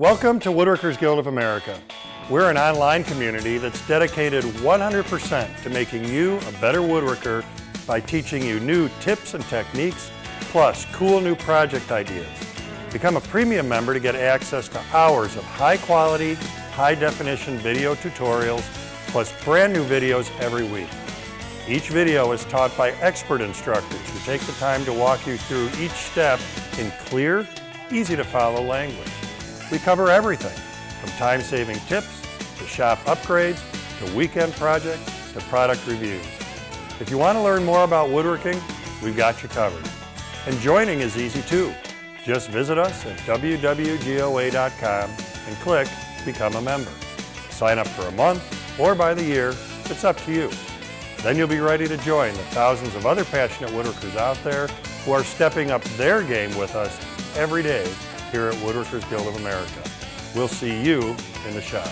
Welcome to Woodworkers Guild of America. We're an online community that's dedicated 100% to making you a better woodworker by teaching you new tips and techniques, plus cool new project ideas. Become a premium member to get access to hours of high quality, high definition video tutorials, plus brand new videos every week. Each video is taught by expert instructors who take the time to walk you through each step in clear, easy to follow language. We cover everything from time-saving tips to shop upgrades to weekend projects to product reviews. If you want to learn more about woodworking, we've got you covered. And joining is easy too. Just visit us at www.goa.com and click Become a Member. Sign up for a month or by the year, it's up to you. Then you'll be ready to join the thousands of other passionate woodworkers out there who are stepping up their game with us every day here at Woodworkers Guild of America. We'll see you in the shop.